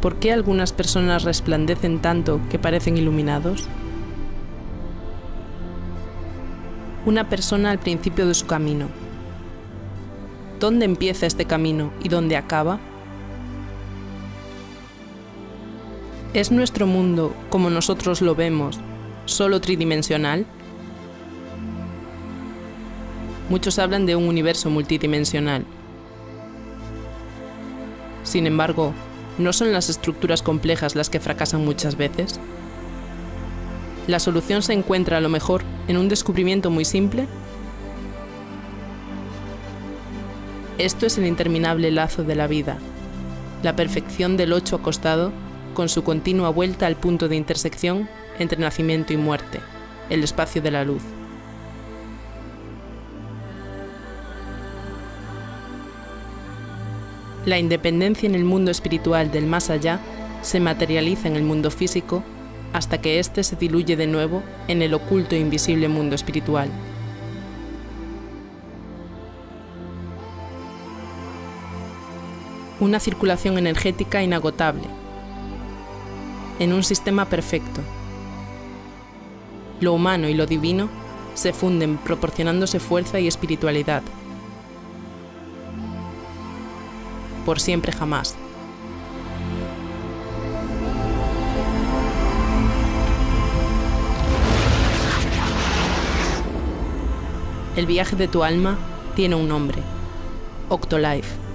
¿Por qué algunas personas resplandecen tanto que parecen iluminados? Una persona al principio de su camino. ¿Dónde empieza este camino y dónde acaba? ¿Es nuestro mundo, como nosotros lo vemos, solo tridimensional? Muchos hablan de un universo multidimensional. Sin embargo, ¿no son las estructuras complejas las que fracasan muchas veces? ¿La solución se encuentra a lo mejor en un descubrimiento muy simple? Esto es el interminable lazo de la vida, la perfección del ocho acostado con su continua vuelta al punto de intersección entre nacimiento y muerte, el espacio de la luz. La independencia en el mundo espiritual del más allá se materializa en el mundo físico hasta que éste se diluye de nuevo en el oculto e invisible mundo espiritual. Una circulación energética inagotable, en un sistema perfecto. Lo humano y lo divino se funden proporcionándose fuerza y espiritualidad. Por siempre jamás. El viaje de tu alma tiene un nombre, Octolife.